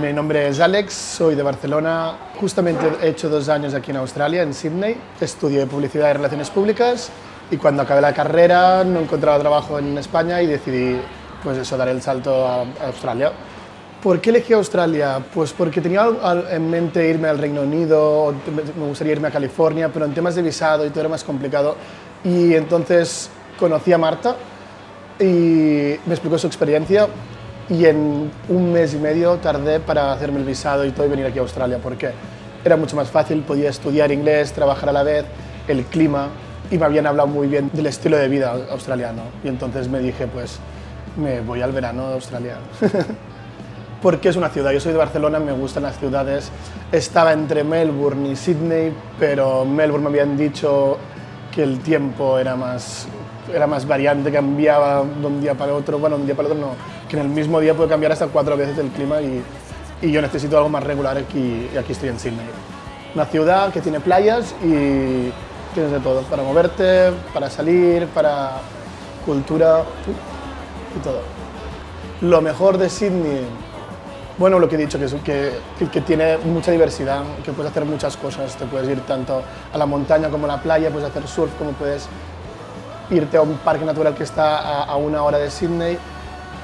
Mi nombre es Alex, soy de Barcelona. Justamente he hecho dos años aquí en Australia, en Sydney. Estudié publicidad y relaciones públicas y cuando acabé la carrera no encontraba trabajo en España y decidí pues eso, dar el salto a Australia. ¿Por qué elegí Australia? Pues porque tenía en mente irme al Reino Unido, me gustaría irme a California, pero en temas de visado y todo era más complicado. Y entonces conocí a Marta y me explicó su experiencia y en un mes y medio tardé para hacerme el visado y todo y venir aquí a Australia porque era mucho más fácil, podía estudiar inglés, trabajar a la vez, el clima y me habían hablado muy bien del estilo de vida australiano y entonces me dije pues me voy al verano de Australia. porque es una ciudad. Yo soy de Barcelona, me gustan las ciudades. Estaba entre Melbourne y Sydney, pero Melbourne me habían dicho que el tiempo era más, era más variante, cambiaba de un día para otro. Bueno, un día para otro no, que en el mismo día puede cambiar hasta cuatro veces el clima y, y yo necesito algo más regular aquí, y aquí estoy en Sydney. Una ciudad que tiene playas y tienes de todo, para moverte, para salir, para cultura y todo. Lo mejor de Sydney bueno, lo que he dicho, que, que, que, tiene mucha diversidad, que puedes hacer muchas cosas, te puedes ir tanto a la montaña como a la playa, puedes hacer surf, como puedes irte a un parque natural que está a, una hora de Sydney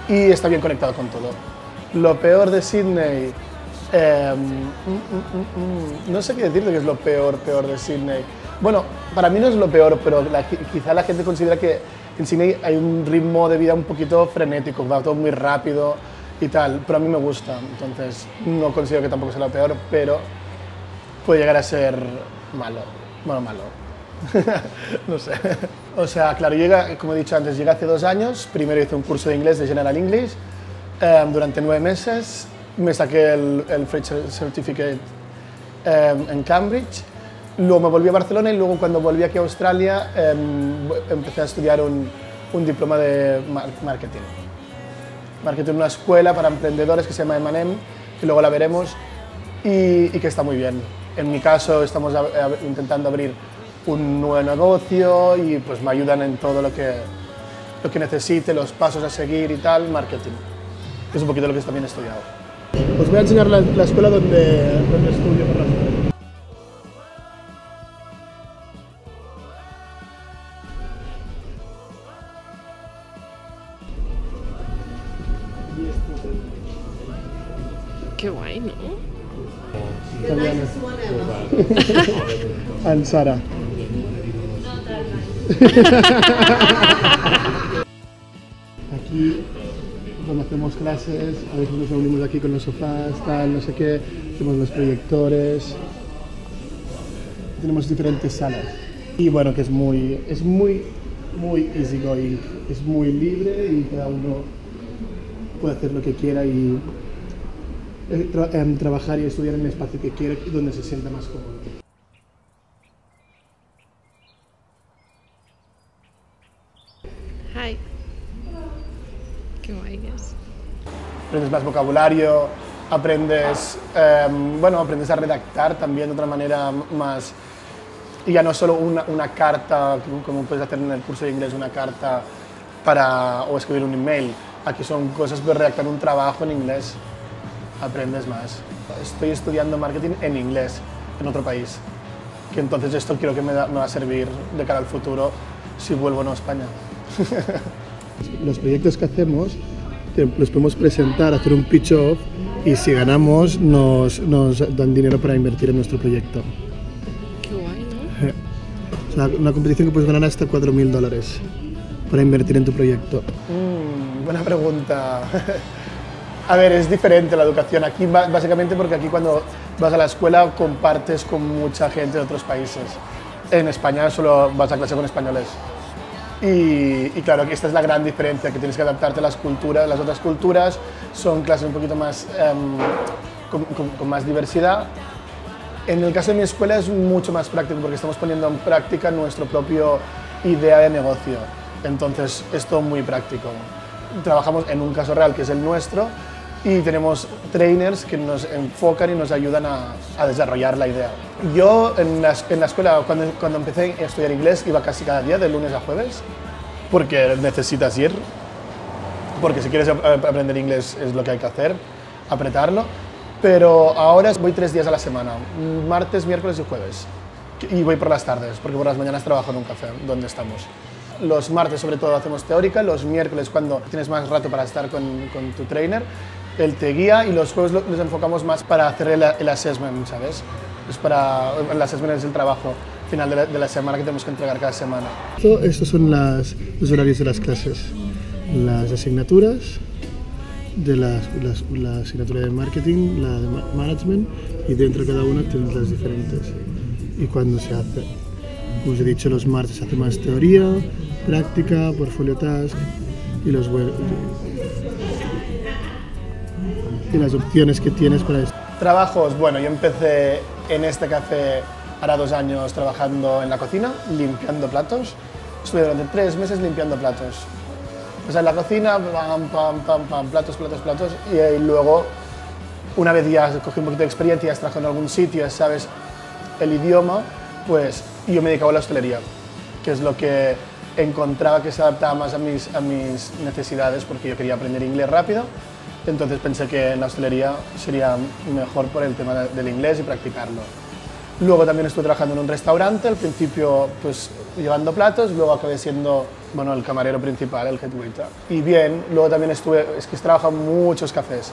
y está bien conectado con todo. Lo peor de Sydney, em, mm, mm, mm, no sé qué decirte que es lo peor, peor de Sydney. Bueno, para mí no es lo peor, pero quizá la gente considera que en Sydney hay un ritmo de vida un poquito frenético, va todo muy rápido, y tal, pero a mí me gusta, entonces no considero que tampoco sea lo peor, pero puede llegar a ser malo, bueno, malo, no sé. O sea, claro, llega, como he dicho antes, llegué hace dos años, primero hice un curso de inglés de General English em, durante nueve meses, me saqué el, el Certificate em, en Cambridge, luego me volví a Barcelona y luego cuando volví aquí a Australia em, empecé a estudiar un, un diploma de marketing marketing una escuela para emprendedores que se llama Emanem, que luego la veremos y, que está muy bien. En mi caso estamos intentando abrir un nuevo negocio y pues me ayudan en todo lo que, lo que necesite, los pasos a seguir y tal, marketing. Es un poquito lo que también he estudiado. Os voy a enseñar la, escuela donde, donde estudio por la Qué guay, ¿no? And Sara. aquí cuando hacemos clases, a veces nos reunimos aquí con los sofás, tal, no sé qué, tenemos los proyectores, tenemos diferentes salas. Y bueno, que es muy, es muy, muy easygoing, es muy libre y cada uno puede hacer lo que quiera y trabajar y estudiar en el espacio que quiere y donde se sienta más cómodo. Hi. Qué guay es. Aprendes más vocabulario, aprendes, em, bueno, aprendes a redactar también de otra manera más, y ya no solo una, carta, como puedes hacer en el curso de inglés, una carta para, o escribir un email. Aquí son cosas de redactar un trabajo en inglés aprendes más. Estoy estudiando marketing en inglés, en otro país, que entonces esto creo que me, va a servir de cara al futuro si vuelvo a España. Los proyectos que hacemos los podemos presentar, hacer un pitch off y si ganamos nos, nos dan dinero para invertir en nuestro proyecto. Qué guay, ¿no? O sea, una competición que puedes ganar hasta 4.000 dólares para invertir en tu proyecto. Mm, buena pregunta. A ver, es diferente la educación aquí, básicamente porque aquí cuando vas a la escuela compartes con mucha gente de otros países. En España solo vas a clase con españoles. Y, claro, esta es la gran diferencia, que tienes que adaptarte a las culturas. Las otras culturas son clases un poquito más, em, con, más diversidad. En el caso de mi escuela es mucho más práctico porque estamos poniendo en práctica nuestra propia idea de negocio. Entonces, es todo muy práctico. Trabajamos en un caso real que es el nuestro y tenemos trainers que nos enfocan y nos ayudan a, a desarrollar la idea. Yo en la, en la escuela, cuando, cuando, empecé a estudiar inglés, iba casi cada día, de lunes a jueves, porque necesitas ir, porque si quieres aprender inglés es lo que hay que hacer, apretarlo. pero ahora voy tres días a la semana, martes, miércoles y jueves. Y voy por las tardes, porque por las mañanas trabajo en un café donde estamos. Los martes sobre todo hacemos teórica, los miércoles cuando tienes más rato para estar con, con tu trainer, él te guía y los jueves los enfocamos más para hacer el, el assessment, ¿sabes? Es para, el assessment es el trabajo final de la, de la, semana que tenemos que entregar cada semana. Estos son las, los horarios de las clases, las asignaturas, de las, las, la asignatura de marketing, la de management y dentro de cada una tienes las diferentes. Y cuando se hace, como os he dicho, los martes se hace más teoría, práctica, portfolio task y los y las opciones que tienes para esto. Trabajos, bueno, yo empecé en este café ahora dos años trabajando en la cocina, limpiando platos. Estuve durante tres meses limpiando platos. O sea, en la cocina, pam, pam, pam, pam, platos, platos, platos, y, luego, una vez ya cogí un poquito de experiencia, has trabajado en algún sitio, sabes el idioma, pues yo me dedicaba a la hostelería, que es lo que encontraba que se adaptaba más a mis, a mis necesidades, porque yo quería aprender inglés rápido, entonces pensé que en la hostelería sería mejor por el tema del inglés y practicarlo. Luego también estuve trabajando en un restaurante, al principio pues llevando platos, luego acabé siendo bueno, el camarero principal, el head waiter. Y bien, luego también estuve, es que he trabajado en muchos cafés.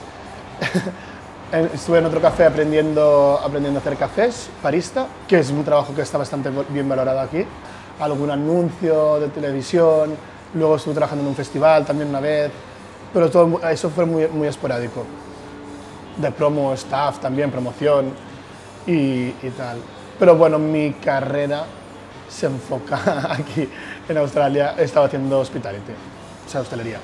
estuve en otro café aprendiendo, aprendiendo a hacer cafés, barista, que es un trabajo que está bastante bien valorado aquí. Algún anuncio de televisión, luego estuve trabajando en un festival también una vez, pero todo eso fue muy, muy esporádico. De promo, staff también, promoción y, y tal. Pero bueno, mi carrera se enfoca aquí en Australia. He estado haciendo hospitality, o sea, hostelería.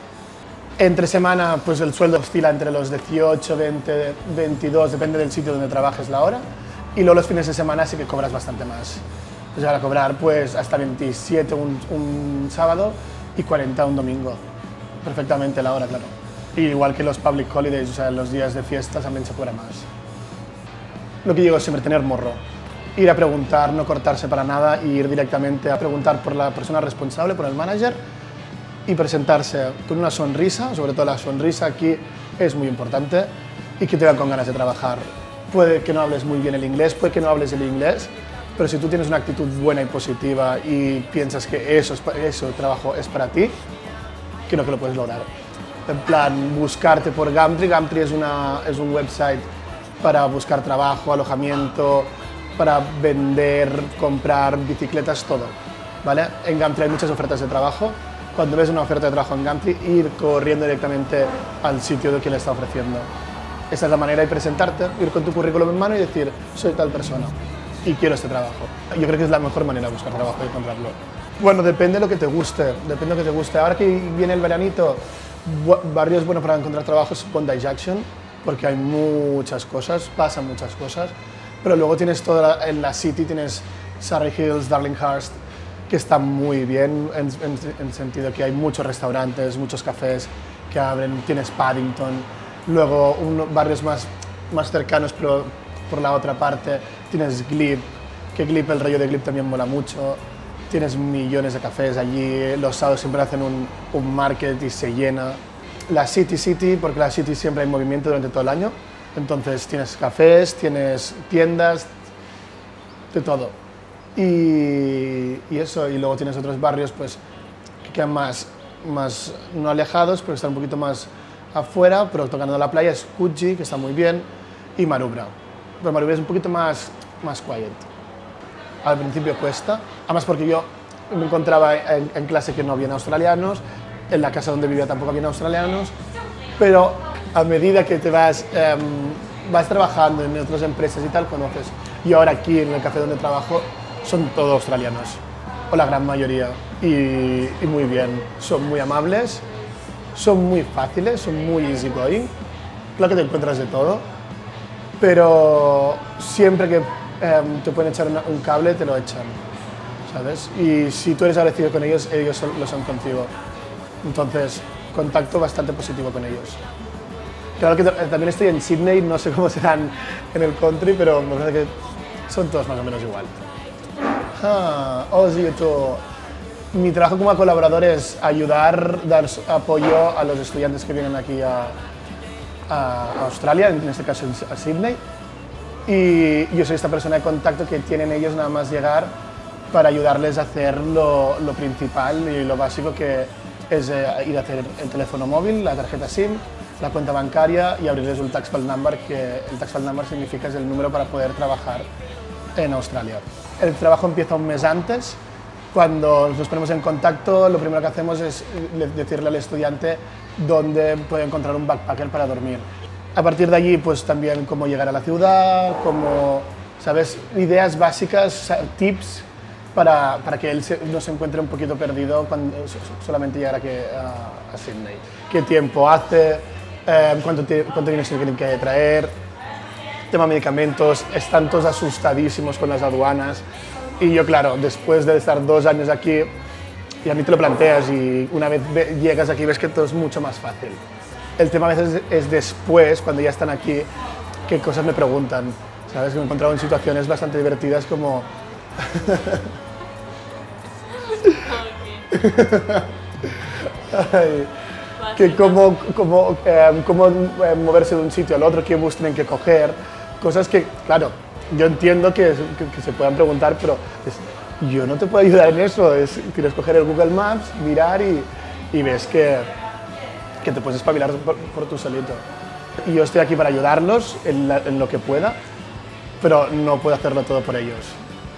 Entre semana, pues el sueldo oscila entre los 18, 20, 22, depende del sitio donde trabajes la hora. Y luego los fines de semana sí que cobras bastante más. O sea, a cobrar pues hasta 27 un, un sábado y 40 un domingo. Perfectamente la hora, claro. Y igual que los public holidays, o sea, los días de fiesta también se cobra más lo que digo es siempre tener morro. Ir a preguntar, no cortarse para nada y ir directamente a preguntar por la persona responsable, por el manager y presentarse con una sonrisa, sobre todo la sonrisa aquí es muy importante y que te vean con ganas de trabajar. Puede que no hables muy bien el inglés, puede que no hables el inglés, pero si tú tienes una actitud buena y positiva y piensas que eso, es, eso trabajo es para ti, creo que lo puedes lograr. En plan, buscarte por Gumtree. Gumtree es, una, es un website para buscar trabajo, alojamiento, para vender, comprar bicicletas, todo. ¿vale? En Gumtree hay muchas ofertas de trabajo. Cuando ves una oferta de trabajo en Gumtree, ir corriendo directamente al sitio de quien le está ofreciendo. Esa es la manera de presentarte, ir con tu currículum en mano y decir, soy tal persona y quiero este trabajo. Yo creo que es la mejor manera de buscar trabajo y encontrarlo. Bueno, depende de lo que te guste, depende de lo que te guste. Ahora que viene el veranito, barrios buenos para encontrar trabajo es Bondi Jackson, porque hay muchas cosas, pasan muchas cosas, pero luego tienes toda en la City, tienes Surrey Hills, Darlinghurst, que está muy bien en, el sentido que hay muchos restaurantes, muchos cafés que abren, tienes Paddington, luego barrios más, más cercanos, pero por la otra parte tienes Glebe, que Glebe, el rollo de Glebe también mola mucho, tienes millones de cafés allí, los sábados siempre hacen un, un market y se llena, la City City, porque la City siempre hay movimiento durante todo el año. Entonces tienes cafés, tienes tiendas, de todo. Y, eso, y luego tienes otros barrios pues, que quedan más, más, no alejados, pero están un poquito más afuera, pero tocando la playa es que está muy bien, y Marubra. Pero Marubra es un poquito más, más quiet. Al principio cuesta, además porque yo me encontraba en, en clase que no había australianos, en la casa donde vivía tampoco había australianos, pero a medida que te vas, eh, vas trabajando en otras empresas y tal, conoces. Y ahora aquí en el café donde trabajo son todos australianos, o la gran mayoría, y, y muy bien. Son muy amables, son muy fáciles, son muy easygoing. Claro que te encuentras de todo, pero siempre que eh, te pueden echar una, un cable, te lo echan, ¿sabes? Y si tú eres agradecido con ellos, ellos lo son contigo. Entonces, contacto bastante positivo con ellos. Claro que también estoy en Sydney, no sé cómo serán en el country, pero me parece que son todos más o menos igual. Ah, oh, sí, esto. Mi trabajo como colaborador es ayudar, dar apoyo a los estudiantes que vienen aquí a, a Australia, en este caso a Sydney, y yo soy esta persona de contacto que tienen ellos nada más llegar para ayudarles a hacer lo, lo principal y lo básico que es eh, ir a hacer el teléfono móvil, la tarjeta SIM, la cuenta bancaria y abrirles un tax file number, que el tax file number significa es el número para poder trabajar en Australia. El trabajo empieza un mes antes, cuando nos ponemos en contacto, lo primero que hacemos es eh, decirle al estudiante dónde puede encontrar un backpacker para dormir. A partir de allí, pues también cómo llegar a la ciudad, cómo, ¿sabes? Ideas básicas, tips para, para que él no se encuentre un poquito perdido cuando solamente llegar aquí a, Sydney. ¿Qué tiempo hace? Eh, ¿Cuánto, cuánto dinero se tienen que traer? Tema medicamentos, están todos asustadísimos con las aduanas. Y yo, claro, después de estar dos años aquí, y a mí te lo planteas y una vez llegas aquí ves que todo es mucho más fácil. El tema a veces es después, cuando ya están aquí, qué cosas me preguntan. ¿Sabes? Que me he encontrado en situaciones bastante divertidas como... que cómo, cómo, eh, cómo eh, moverse de un sitio al otro, qué bus tienen que coger, cosas que, claro, yo entiendo que, que, se puedan preguntar, pero yo no te puedo ayudar en eso, es, tienes que coger el Google Maps, mirar y, y ves que, que te puedes espabilar por, por tu solito. Y yo estoy aquí para ayudarlos en, lo que pueda, pero no puedo hacerlo todo por ellos,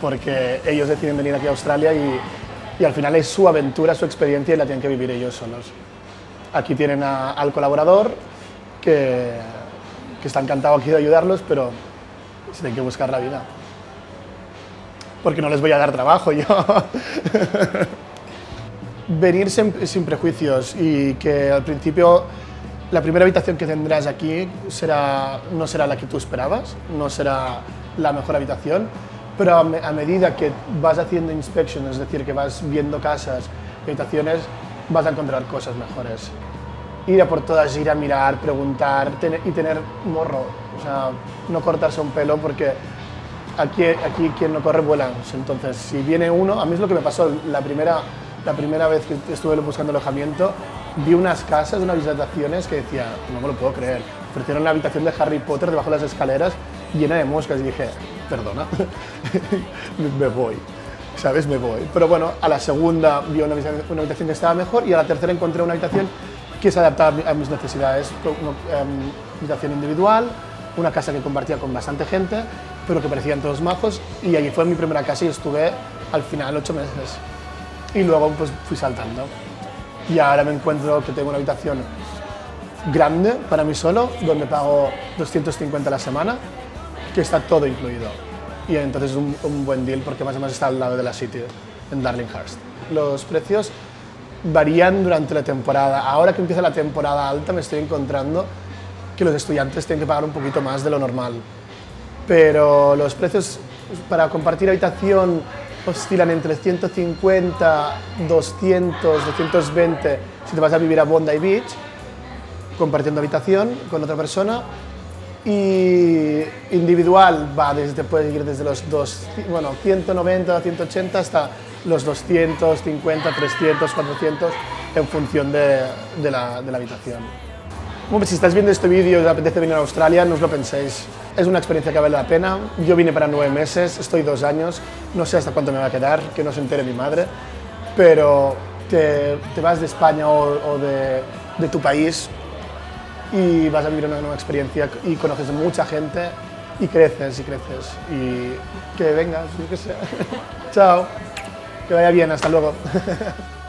porque ellos deciden venir aquí a Australia y, al final es su aventura, su experiencia y la tienen que vivir ellos solos. Aquí tienen al colaborador que, que está encantado aquí de ayudarlos, pero se tienen que buscar la vida. Porque no les voy a dar trabajo yo. venir sin, sin, prejuicios y que al principio la primera habitación que tendrás aquí será, no será la que tú esperabas, no será la mejor habitación, pero a, me, a medida que vas haciendo inspections, es decir, que vas viendo casas, habitaciones, vas a encontrar cosas mejores. Ir a por todas, ir a mirar, preguntar tener, y tener morro, o sea, no cortarse un pelo porque aquí, aquí quien no corre vuela. Entonces, si viene uno, a mí es lo que me pasó la primera la primera vez que estuve buscando alojamiento, vi unas casas, unas visitaciones que decía, no me lo puedo creer. Ofrecieron la habitación de Harry Potter debajo de las escaleras llena de moscas y dije, perdona, me voy. ¿Sabes? Me voy. Pero bueno, a la segunda vi una, una habitación que estaba mejor y a la tercera encontré una habitación que se adaptaba a mis necesidades. Una um, habitación individual, una casa que compartía con bastante gente, pero que parecían todos majos y allí fue mi primera casa y estuve al final ocho meses y luego pues fui saltando. Y ahora me encuentro que tengo una habitación grande para mí solo, donde pago 250 a la semana, que está todo incluido. Y entonces es un, un buen deal porque más o menos está al lado de la City, en Darlinghurst. Los precios varían durante la temporada. Ahora que empieza la temporada alta me estoy encontrando que los estudiantes tienen que pagar un poquito más de lo normal. Pero los precios para compartir habitación oscilan entre 150, 200, 220 si te vas a vivir a Bondi Beach, compartiendo habitación con otra persona. Y individual va desde, ir desde los dos, bueno, 190, 180 hasta los 250, 300, 400 en función de, de, la, de la habitación. Bueno, si estáis viendo este vídeo y os apetece venir a Australia, no os lo penséis. Es una experiencia que vale la pena. Yo vine para nueve meses, estoy dos años, no sé hasta cuánto me va a quedar, que no se entere mi madre, pero te, te vas de España o, o de, de, tu país y vas a vivir una nueva experiencia y conoces mucha gente y creces y creces. Y que vengas, yo qué sé. Chao, que vaya bien, hasta luego.